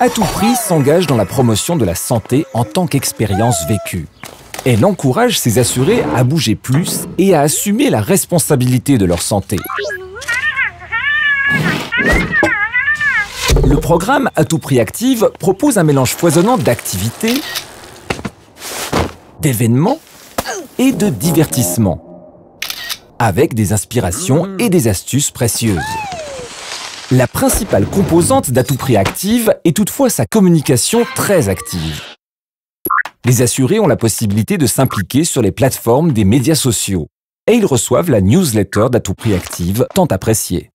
À tout prix s'engage dans la promotion de la santé en tant qu'expérience vécue. Elle encourage ses assurés à bouger plus et à assumer la responsabilité de leur santé. Le programme À tout prix active propose un mélange foisonnant d'activités, d'événements et de divertissements, avec des inspirations et des astuces précieuses. La principale composante d'À tout prix active est toutefois sa communication très active. Les assurés ont la possibilité de s'impliquer sur les plateformes des médias sociaux et ils reçoivent la newsletter d'À tout prix active tant appréciée.